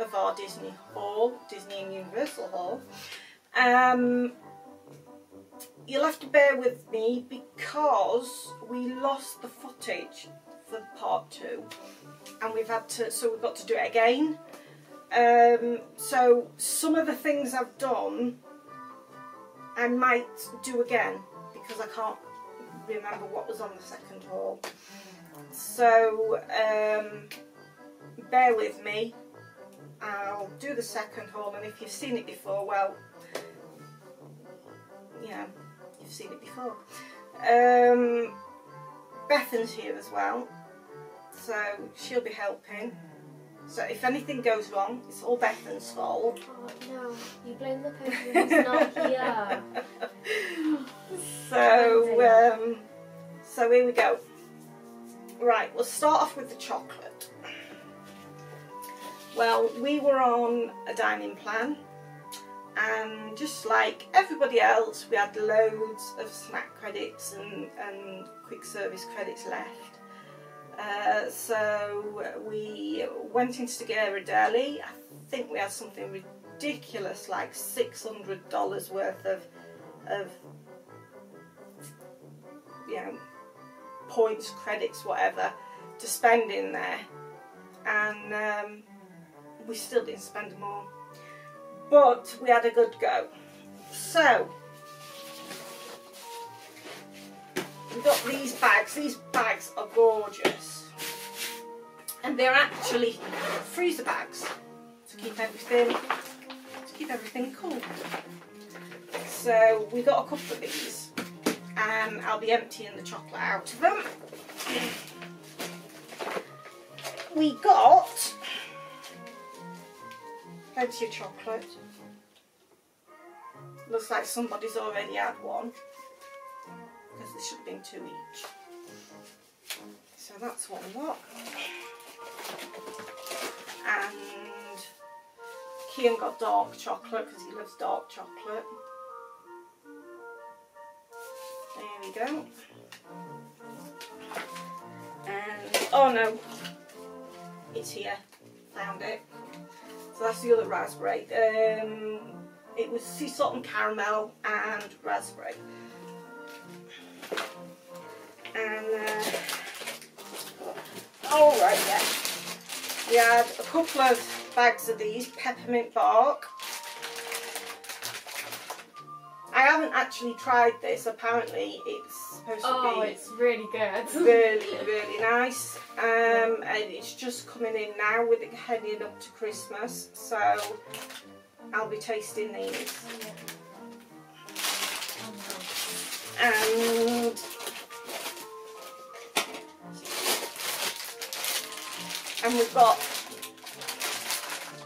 of our Disney Haul, Disney and Universal Haul. Um, you'll have to bear with me because we lost the footage for part two and we've had to, so we've got to do it again. Um, so some of the things I've done I might do again because I can't remember what was on the second haul. So um, bear with me. I'll do the second haul and if you've seen it before, well, yeah, you've seen it before. Um, Bethan's here as well, so she'll be helping. So if anything goes wrong, it's all Bethan's fault. Oh no, you blame the person who's not here. So, um, so here we go. Right, we'll start off with the chocolate. Well, we were on a dining plan and just like everybody else, we had loads of snack credits and, and quick service credits left. Uh, so we went into Ghirardelli. I think we had something ridiculous, like $600 worth of, of you know, points, credits, whatever, to spend in there. And um, we still didn't spend more. But we had a good go. So, we got these bags. These bags are gorgeous. And they're actually freezer bags to keep everything to keep everything cool. So we got a couple of these and I'll be emptying the chocolate out of them. We got plenty of chocolate. Looks like somebody's already had one because there should have been two each. So that's one lot. And Kian got dark chocolate because he loves dark chocolate. There we go. And, oh no, it's here. Found it. So that's the other raspberry. Um, it was sea salt and caramel and raspberry. And, uh, all right, yeah. We had a couple of bags of these peppermint bark. I haven't actually tried this. Apparently, it's supposed Oh, to be it's really good. really, really nice. Um, and it's just coming in now with it heading up to Christmas. So I'll be tasting these. And and we've got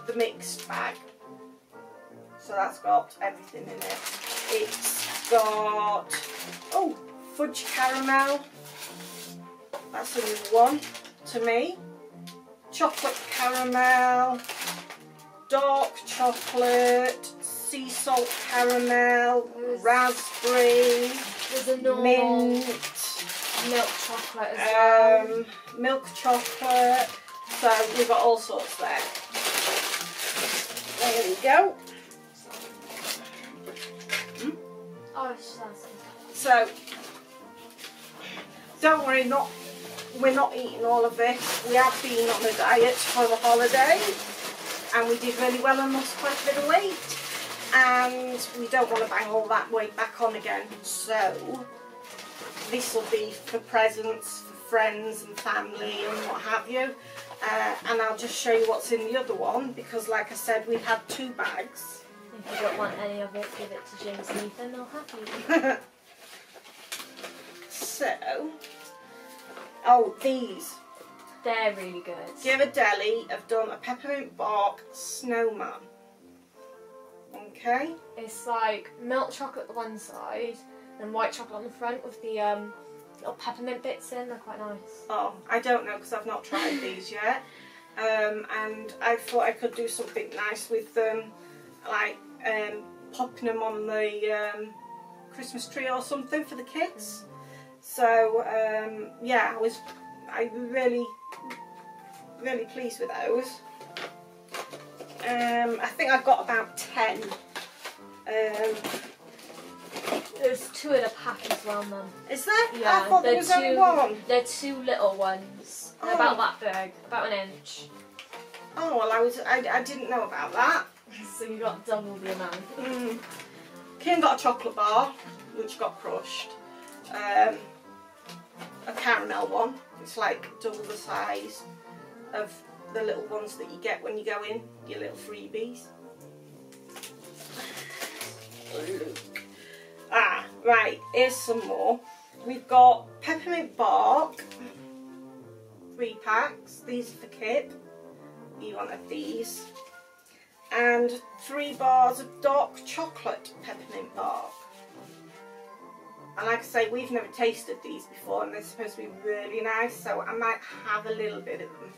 the mixed bag. So that's got everything in it. It's got oh fudge caramel. That's a new one to me. Chocolate caramel, dark chocolate, sea salt caramel, raspberry, There's normal mint, milk chocolate as well. um, milk chocolate. So we've got all sorts there. There we go. Oh, asking. So don't worry, not we're not eating all of this. We have been on a diet for the holiday and we did really well and lost quite a bit of weight. And we don't want to bang all that weight back on again. So this will be for presents, for friends and family and what have you. Uh, and I'll just show you what's in the other one because like I said we had two bags. If you don't want any of it, give it to James and Ethan. They'll have you. so, oh these. They're really good. Ghirardelli have done a peppermint bark snowman. Okay. It's like milk chocolate on one side and white chocolate on the front with the um, little peppermint bits in. They're quite nice. Oh, I don't know because I've not tried these yet. Um, and I thought I could do something nice with them, like um, popping them on the um, Christmas tree or something for the kids. So um, yeah, I was, I really really pleased with those. Um, I think I've got about 10. Um, There's two in a pack as well, Mum. is there? Yeah, I thought there they're only two- one. They're two little ones. They're Oh. about that big, about an inch. Oh, well, I, was, I, I didn't know about that. So you got double the amount. Mm. Kim got a chocolate bar, which got crushed. Um, a caramel one. It's like double the size of the little ones that you get when you go in, your little freebies. Ah, right, here's some more. We've got peppermint bark, three packs. These are for Kip. You wanted these and three bars of dark chocolate peppermint bark. And like I say, we've never tasted these before and they're supposed to be really nice, so I might have a little bit of them.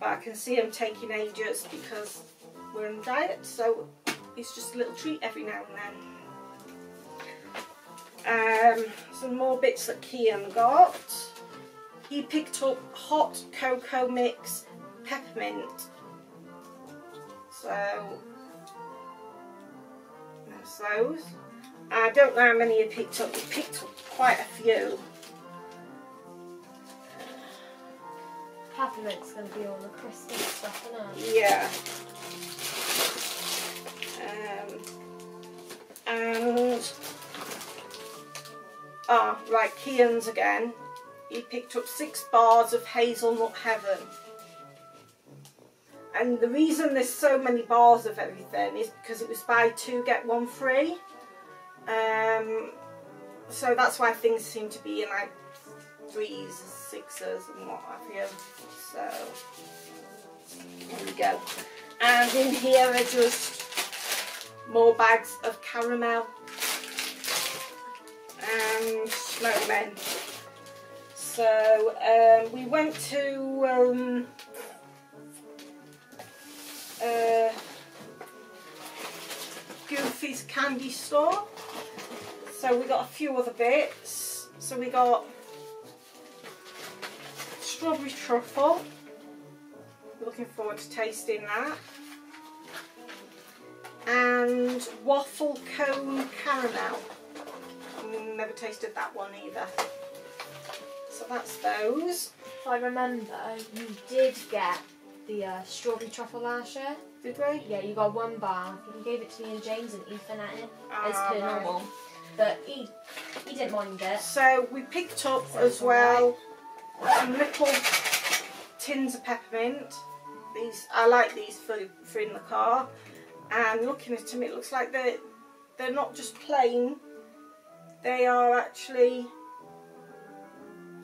But I can see them taking ages because we're on diet, so it's just a little treat every now and then. Um, some more bits that Kian got. He picked up hot cocoa mix peppermint so those. I don't know how many he picked up. He picked up quite a few. Peppermint's going to be all the Christmas stuff, isn't it? Yeah. Um, and ah, right, Kian's again. He picked up six bars of hazelnut heaven. And the reason there's so many bars of everything is because it was buy two get one free. Um, so that's why things seem to be in like threes, sixes, and what have you. So there we go. And in here are just more bags of caramel and snowmen. So um, we went to um, uh, Goofy's candy store. So we got a few other bits. So we got strawberry truffle. Looking forward to tasting that. And waffle cone caramel. Never tasted that one either. So that's those. If I remember, you did get the uh, strawberry truffle last year. Did we? Yeah, you got one bar. You gave it to me and James and Ethan at it as per right. normal. But he, he didn't mind it. So we picked up So as well some little tins of peppermint. These I like these for, for in the car. And looking at them, it looks like they're they're not just plain. They are actually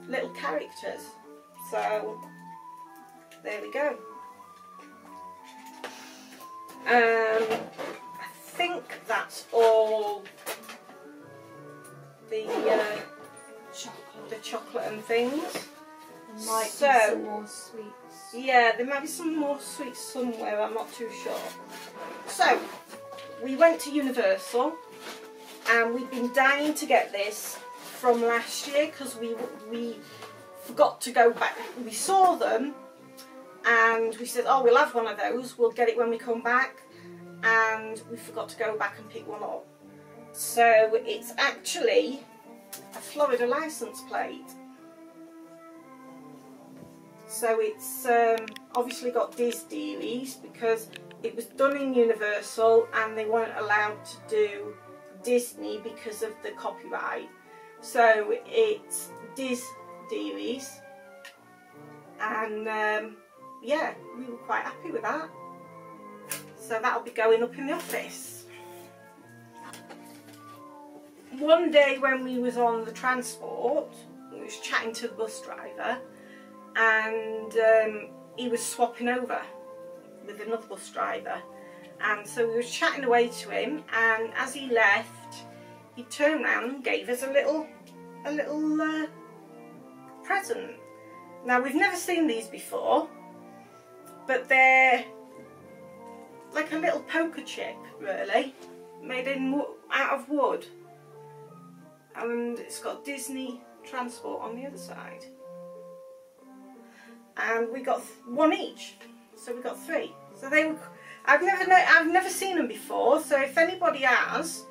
little characters. So there we go. Um, I think that's all the uh, Chocolate. the chocolate and things. There might So- be some more sweets. Yeah, there might be some more sweets somewhere, I'm not too sure. So, we went to Universal and we've been dying to get this from last year because we, we forgot to go back. We saw them and we said, oh, we'll have one of those, we'll get it when we come back. And we forgot to go back and pick one up. So, it's actually a Florida license plate. So it's um, obviously got Diz Dearys because it was done in Universal and they weren't allowed to do Disney because of the copyright. So it's Diz Dearys and um, yeah, we were quite happy with that. So that'll be going up in the office. One day when we was on the transport, we was chatting to the bus driver and um, he was swapping over with another bus driver and so we were chatting away to him and as he left he turned around and gave us a little a little uh, present now we've never seen these before but they're like a little poker chip really made in out of wood and it's got Disney transport on the other side and we got one each. So we got three. So they were. I've never know, I've never seen them before. So if anybody has,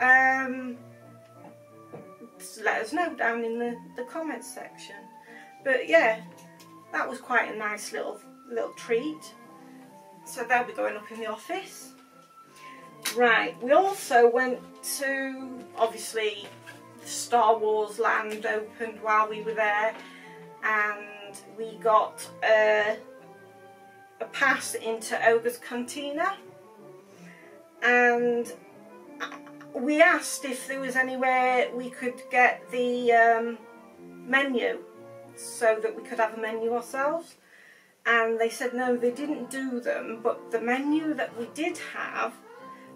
um, let us know down in the the comments section. But yeah, that was quite a nice little little treat. So they'll be going up in the office. Right. We also went to obviously Star Wars Land opened while we were there, and we got a, a pass into Oga's Cantina, and we asked if there was anywhere we could get the um, menu so that we could have a menu ourselves. And they said no, they didn't do them, but the menu that we did have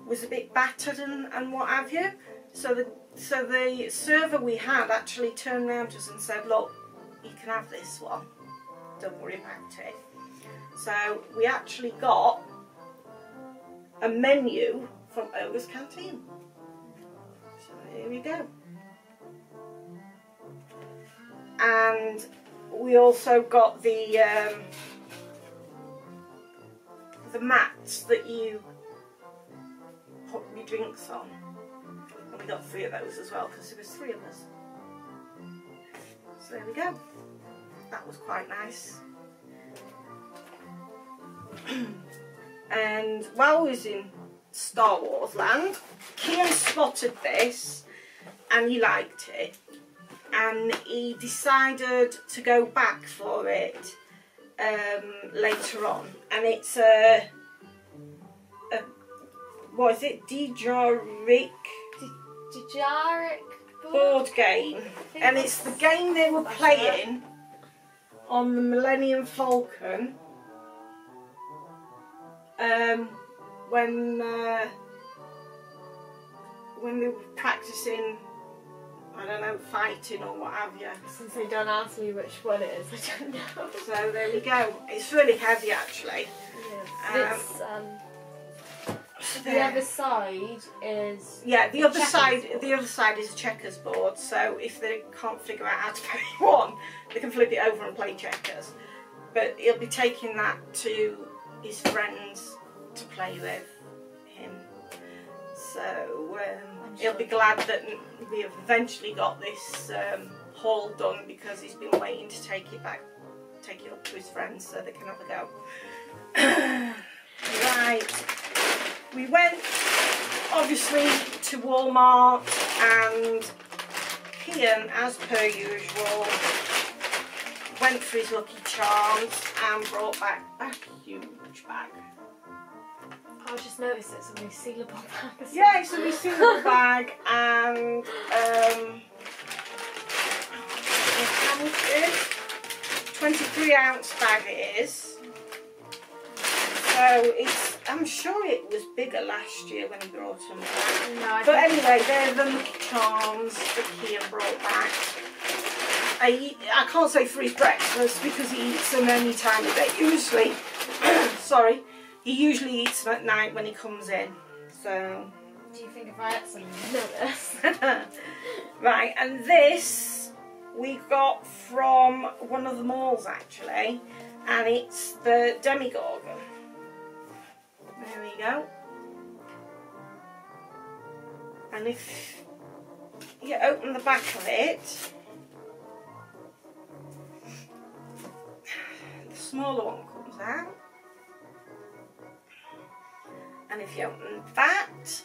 was a bit battered and, and what have you. So the so the server we had actually turned around to us and said, look, you can have this one. Don't worry about it. So we actually got a menu from Oga's Canteen. So here we go. And we also got the um, the mats that you put your drinks on. And we got three of those as well because there was three of us. So there we go. That was quite nice. and while we was in Star Wars land, Kian spotted this and he liked it. And he decided to go back for it um, later on. And it's a, a what is it? Dejarik Dejarik board game. And it's the game they were playing on the Millennium Falcon um, when uh, when they were practicing, I don't know, fighting or what have you. Since they don't ask me which one it is, I don't know. So there we go. It's really heavy actually. Yeah. It's, um, the there. other side is Yeah, the other side. board. The other side is a checkers board. So if they can't figure out how to play one, they can flip it over and play checkers. But he'll be taking that to his friends to play with him. So um, he'll be glad that we have eventually got this um, haul done because he's been waiting to take it back, take it up to his friends so they can have a go. right. We went obviously to Walmart and Kian, as per usual, went for his Lucky Charms and brought back a huge bag. I just noticed it's a resealable bag. Yeah, it's a resealable bag and um, how much it is? 23 ounce bag it is. So it's, I'm sure it was bigger last year when he brought them back. No, But anyway, they're the Lucky Charms that Kian brought back. I, eat, I can't say for his breakfast because he eats them any time of day. Usually, sorry, he usually eats them at night when he comes in. So, do you think if I had some notice? right, and this we got from one of the malls actually, and it's the Demogorgon. There we go. And if you open the back of it, the smaller one comes out. And if you open that,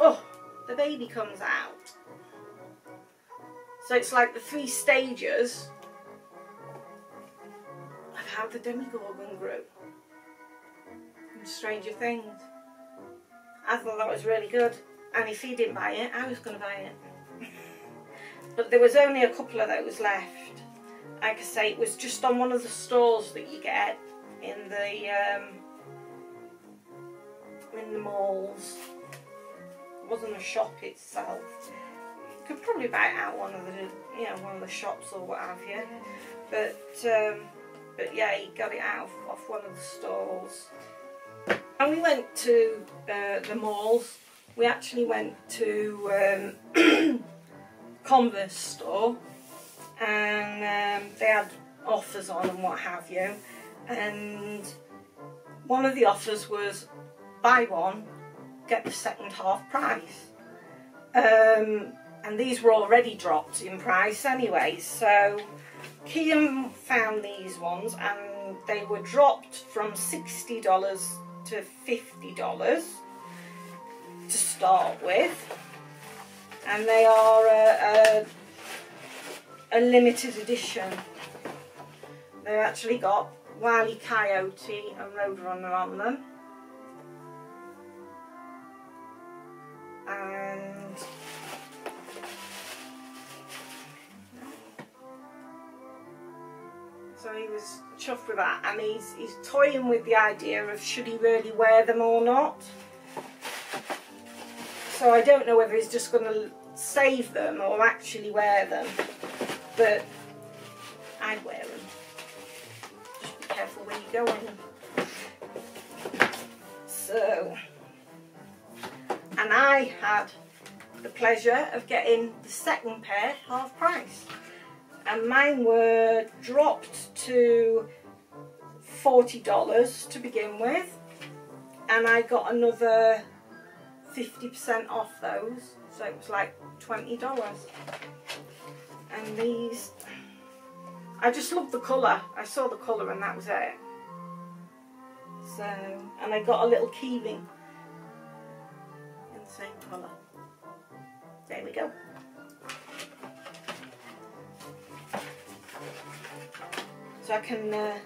oh, the baby comes out. So it's like the three stages of how the Demogorgon grew in Stranger Things. I thought that was really good. And if he didn't buy it, I was going to buy it. but there was only a couple of those left. Like I say, it was just on one of the stores that you get in the um, in the malls. It wasn't a shop itself. You could probably buy it out one of the you know one of the shops or what have you. But um, but yeah, he got it out of, off one of the stalls. And we went to uh, the malls. We actually went to um, Converse store, and um, they had offers on and what have you. And one of the offers was buy one, get the second half price. Um, and these were already dropped in price anyway, so Kian found these ones and they were dropped from $60 to $50 to start with. And they are a, a, a limited edition. They've actually got Wile E. Coyote and Roadrunner on them. And so he was chuffed with that and he's, he's toying with the idea of should he really wear them or not. So I don't know whether he's just going to save them or actually wear them, but I'd wear them. Just be careful where you go on them. So, and I had the pleasure of getting the second pair half price. And mine were dropped to $40 to begin with. And I got another 50% off those. So it was like $20 and these I just love the colour. I saw the colour and that was it. So and I got a little keyring same colour there we go So I can uh,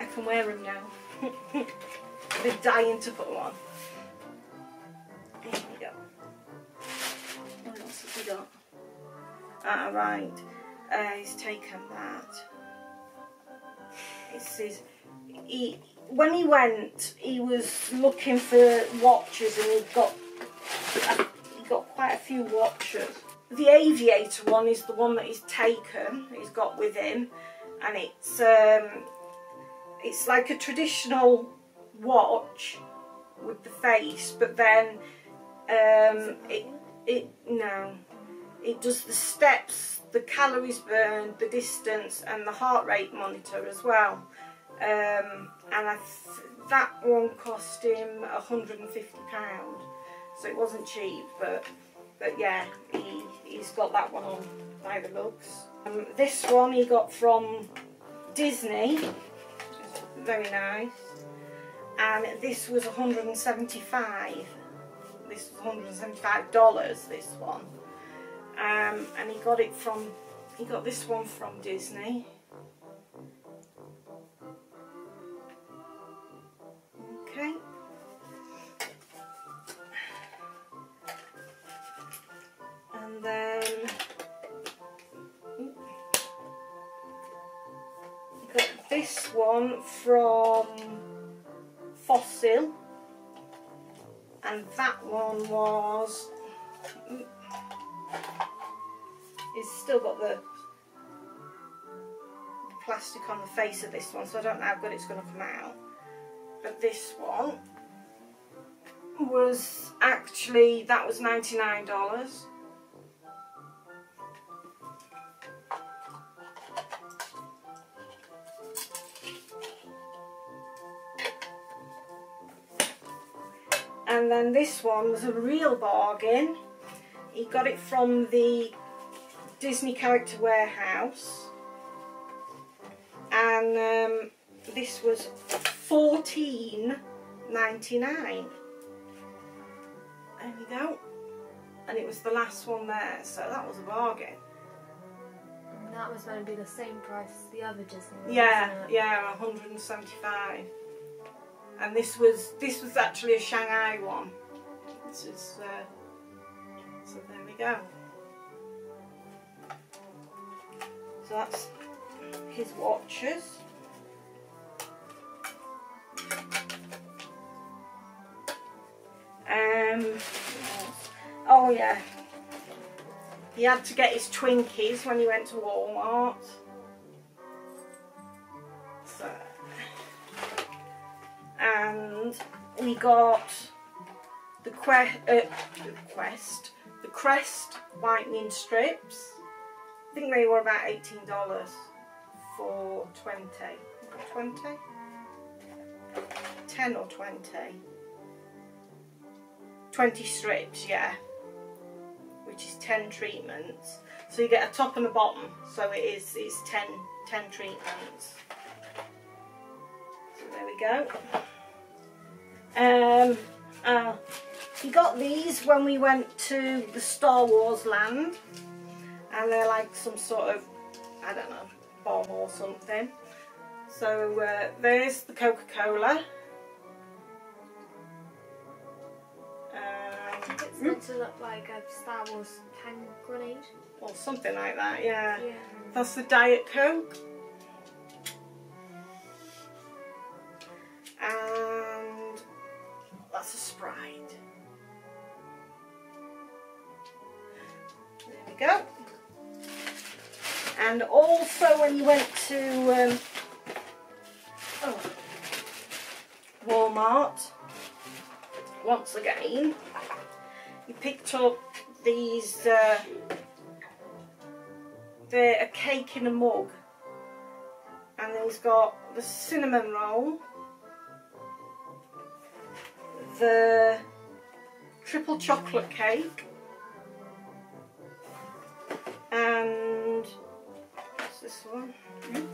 I can wear them now. I've been dying to put them on. There we go. What else have we got? Ah, right. Uh, he's taken that. It says he when he went, he was looking for watches, and he got he got quite a few watches the aviator one is the one that he's taken, he's got with him, and it's um, it's like a traditional watch with the face, but then um, it it no, it does the steps, the calories burned, the distance, and the heart rate monitor as well. Um, and I that one cost him 150 pound, so it wasn't cheap, but but yeah, he, he's got that one on by the looks. Um, this one he got from Disney, very nice. And this was 175. This was 175 dollars. This one, um, and he got it from. He got this one from Disney. This one from Fossil. And that one was it's still got the, the plastic on the face of this one so I don't know how good it's going to come out. But this one was actually that was $99 then this one was a real bargain. He got it from the Disney character warehouse. And um, this was 14.99 there you go. And it was the last one there so that was a bargain. And that was going to be the same price as the other Disney yeah yeah 175 and this was this was actually a Shanghai one. This is uh, so there we go. So that's his watches. Um, oh yeah, he had to get his Twinkies when he went to Walmart. And we got the quest, uh, the quest, the crest whitening strips I think they were about eighteen dollars for twenty. Twenty? Ten or twenty? Twenty strips, yeah. Which is ten treatments. So you get a top and a bottom. So it is it's 10, 10 treatments. So there we go. Um, uh, we got these when we went to the Star Wars land, and they're like some sort of, I don't know, bomb or something. So uh, there's the Coca-Cola. Um, It's meant to look like a Star Wars hand grenade. or something like that, yeah. Yeah. That's the Diet Coke. That's a Sprite. There we go. And also when you went to um, oh, Walmart, once again, you picked up these uh, they're a cake in a mug. And then he's got the cinnamon roll, the triple chocolate cake, and what's this one? Hmm?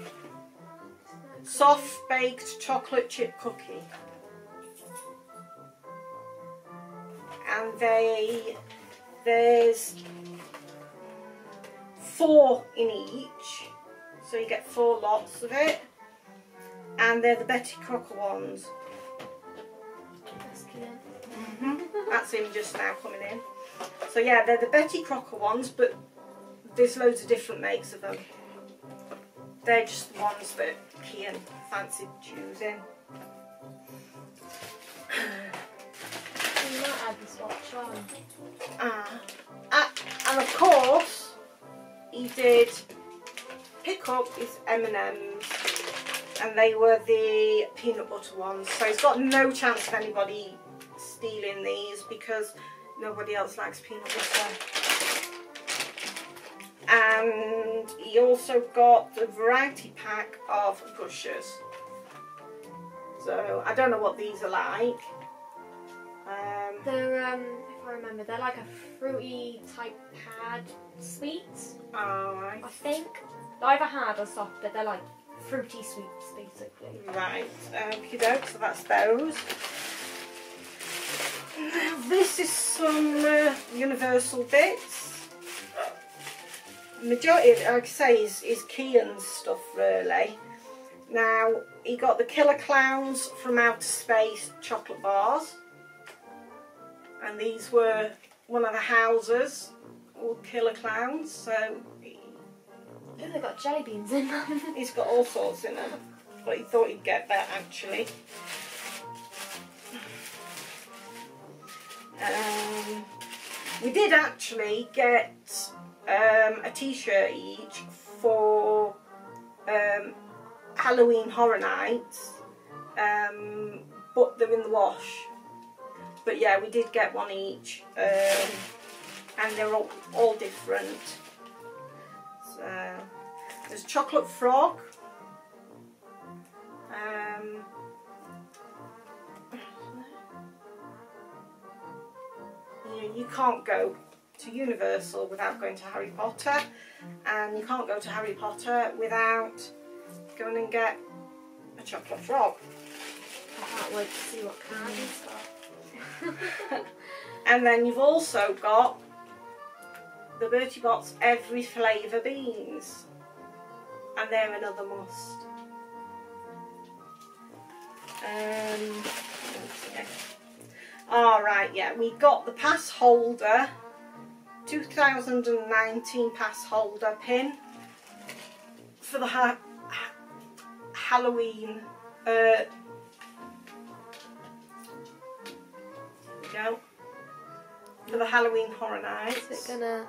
Soft baked chocolate chip cookie. And they there's four in each, so you get four lots of it. And they're the Betty Crocker ones. That's cute. That's him just now coming in. So yeah, they're the Betty Crocker ones, but there's loads of different makes of them. They're just the ones that Kian fancied choosing. You might add the swatch on. Ah. Ah, and of course, he did pick up his M&Ms and they were the peanut butter ones. So he's got no chance of anybody stealing these because nobody else likes peanut butter. And he also got the variety pack of gushers. So I don't know what these are like. Um, They're, um, if I remember, they're like a fruity type pad sweets, alright. I think. Either hard or soft, but they're like fruity sweets, basically. Right, okie doke, so that's those. Now this is some uh, universal bits. Majority, like I say, is, is Kian's stuff really. Now, he got the Killer Clowns from Outer Space chocolate bars. And these were one of the houses, all Killer Clowns, so he- Oh, they've got jelly beans in them. He's got all sorts in them, but he thought he'd get that actually. Um, we did actually get um, a t-shirt each for um, Halloween Horror Nights, um, but they're in the wash. But yeah, we did get one each, um, and they're all, all different. So there's chocolate frog. Um, you, you can't go to Universal without going to Harry Potter, and you can't go to Harry Potter without going and get a chocolate frog. I can't wait to see what candy stuff. And then you've also got the Bertie Bott's Every Flavour beans. And they're another must. Um, Alright, yeah, we got the pass holder, 2019 pass holder pin for the ha- ha- Halloween. Uh, no, for the Halloween Horror Nights. Is it gonna.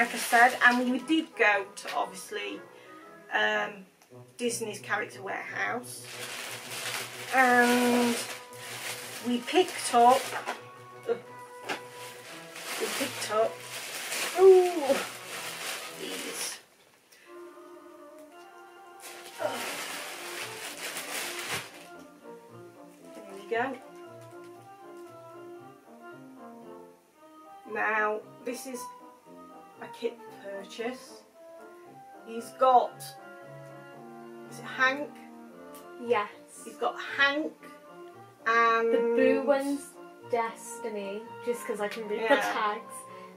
Like I said, and we did go to obviously um, Disney's Character Warehouse. And we picked up, we picked up, ooh, these. There we go. Now, this is Kip purchase. He's got, is it Hank? Yes. He's got Hank and... The blue one's Destiny, just because I can read the tags.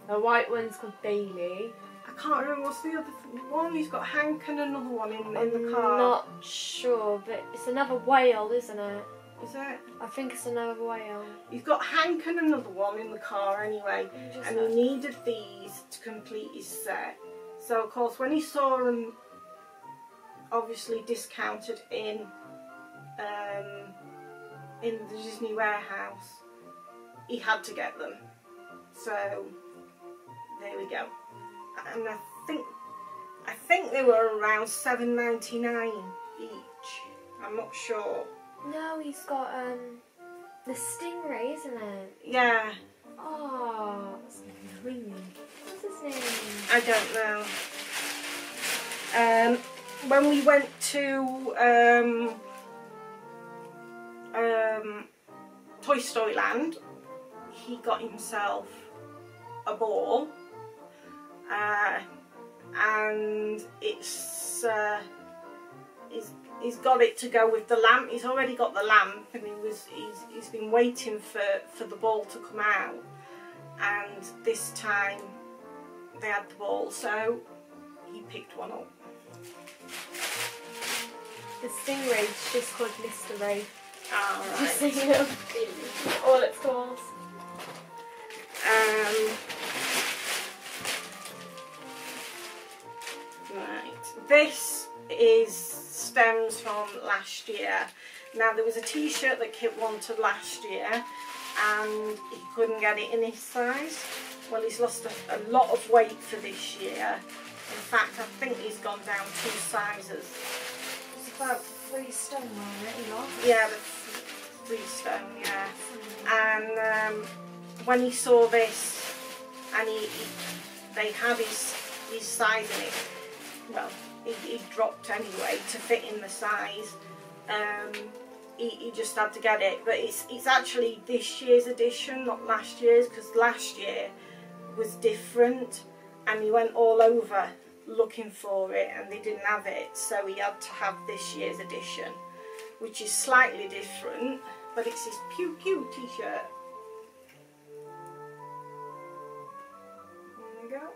The white one's called Bailey. I can't remember what's the other one. He's got Hank and another one in, in I'm the car. not sure, but it's another whale, isn't it? Is it? I think it's another whale. He's got Hank and another one in the car anyway. And he needed these to complete his set. So of course when he saw them obviously discounted in um, in the Disney warehouse, he had to get them. So there we go. And I think I think they were around seven ninety nine each. I'm not sure. No, he's got um the stingray, isn't it? Yeah, Oh, it's. I don't know. Um, when we went to um, um, Toy Story Land, he got himself a ball, uh, and it's uh, he's, he's got it to go with the lamp. He's already got the lamp, and he was he's, he's been waiting for for the ball to come out, and this time they had the ball, so he picked one up. The stingray's just called Mr. Ray. Alright. Just so you know. All it's called. Um, right. This is stems from last year. Now there was a t-shirt that Kip wanted last year and he couldn't get it in his size. Well he's lost a, a lot of weight for this year. In fact I think he's gone down two sizes. It's about three stone not? it? Yeah, three stone, yeah. and um, when he saw this and he, he they had his his size in it well he, he dropped anyway to fit in the size um, he, he just had to get it but it's it's actually this year's edition not last year's because last year was different and he went all over looking for it and they didn't have it. So he had to have this year's edition which is slightly different but it's his Pew Pew t-shirt. There we go.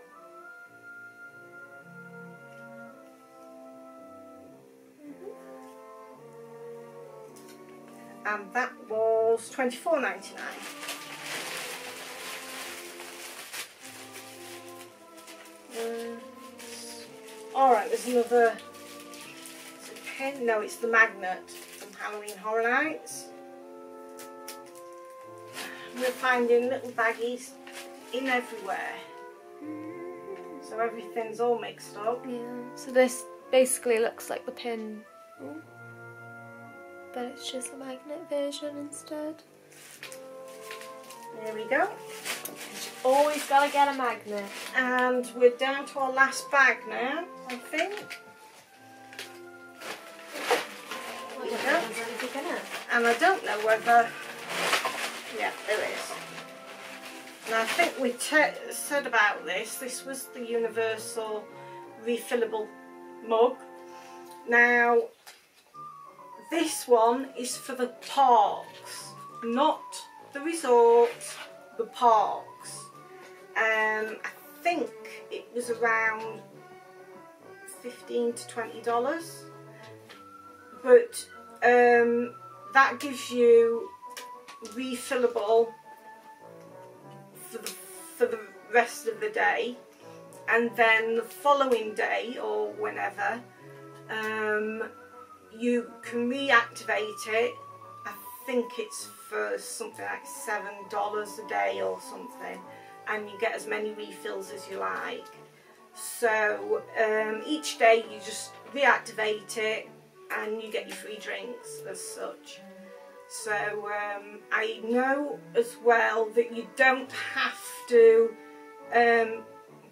And that was 24.99 Alright, there's another pen. No, it's the magnet from Halloween Horror Nights. We're finding little baggies in everywhere. So everything's all mixed up. Yeah. So this basically looks like the pin. But it's just a magnet version instead. There we go. Always gotta get a magnet. And we're down to our last bag now, I think. I Yeah. know if there's anything in it. And I don't know whether. Yeah, there is. Now I think we said about this. This was the universal refillable mug. Now this one is for the parks, not the resorts, the parks. Um, I think it was around fifteen to twenty dollars, but um, that gives you refillable for the, for the rest of the day. And then the following day or whenever um, you can reactivate it. I think it's for something like seven dollars a day or something and you get as many refills as you like so um, each day you just reactivate it, and you get your free drinks as such. So um, I know as well that you don't have to um,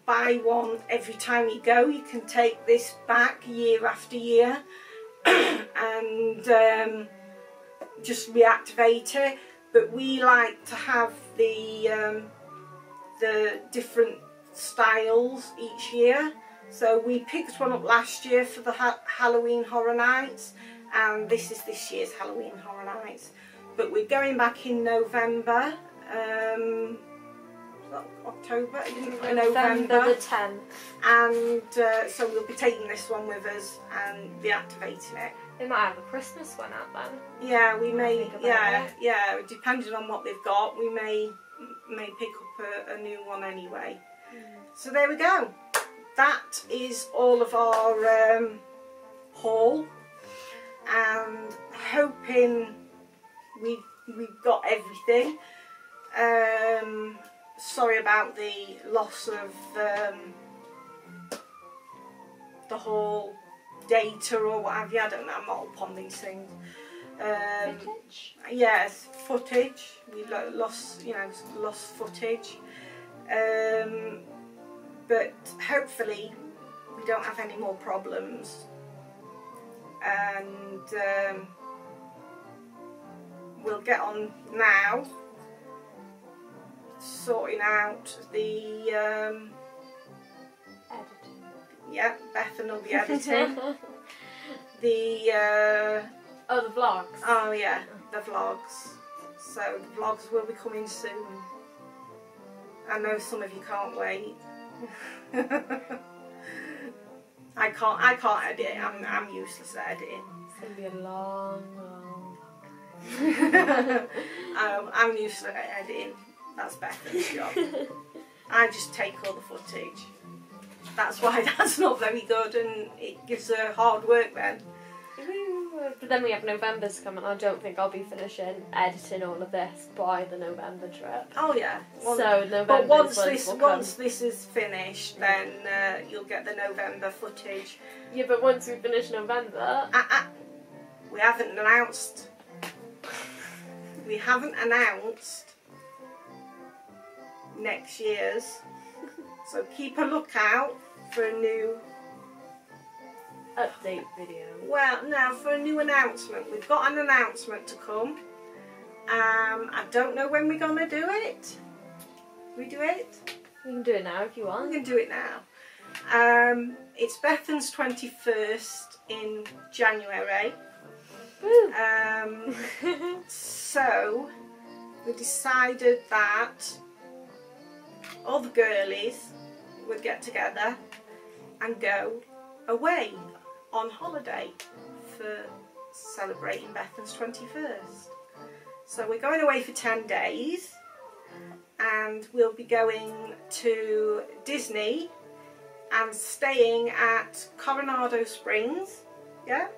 buy one every time you go. You can take this back year after year and um, just reactivate it. But we like to have the um, the different styles each year. So we picked one up last year for the ha Halloween Horror Nights and this is this year's Halloween Horror Nights. But we're going back in November, um, October, November, November the 10th. and uh, so we'll be taking this one with us and deactivating it. They might have a Christmas one out then. Yeah, we may. Yeah, it. yeah. Depending on what they've got, we may may pick up a, a new one anyway. So there we go. That is all of our um, haul, and hoping we we've got everything. Um, sorry about the loss of um, the whole data or what have you. I don't know. I'm not up on these things. Um, Vintage. yes, footage. We lo- lost, you know, lost footage. Um, but hopefully, we don't have any more problems. And um, we'll get on now, sorting out the. Um, Editing. yeah, Bethan will be editing the. Uh, oh, the vlogs. Oh yeah, the vlogs. So the vlogs will be coming soon. I know some of you can't wait. I can't. I can't edit. I'm. I'm useless at editing. It's going to be a long, long. um, I'm useless at editing. That's Bethan's job. I just take all the footage. That's why that's not very good, and it gives her hard work then. But then we have November's coming. I don't think I'll be finishing editing all of this by the November trip. Oh yeah. Well, so November. But once this once this is finished, then uh, you'll get the November footage. Yeah, but once we finish November, Ah, ah, we haven't announced. We haven't announced next year's. So keep a lookout for a new. Update video. Well, now for a new announcement. We've got an announcement to come. Um, I don't know when we're gonna do it. We do it. We can do it now if you want. We can do it now. Um, it's Bethan's 21st in January. Um, so we decided that all the girlies would get together and go away on holiday for celebrating Bethan's 21st. So we're going away for 10 days and we'll be going to Disney and staying at Coronado Springs. Yeah?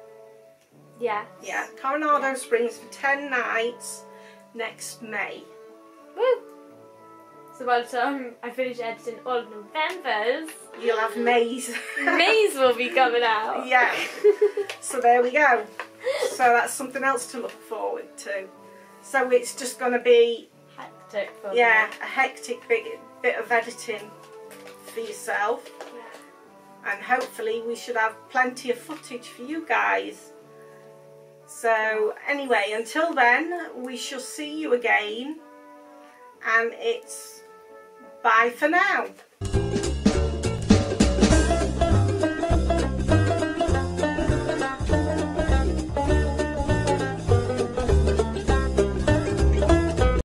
yeah. Yeah, Coronado Springs for 10 nights next May. Woo. So by the time I finish editing all of November's, You'll have May's. May's will be coming out. Yeah. So there we go. So that's something else to look forward to. So it's just going to be, Hectic for yeah, a hectic bit, bit of editing for yourself. me. And hopefully we should have plenty of footage for you guys. So anyway, until then, we shall see you again. And it's bye for now.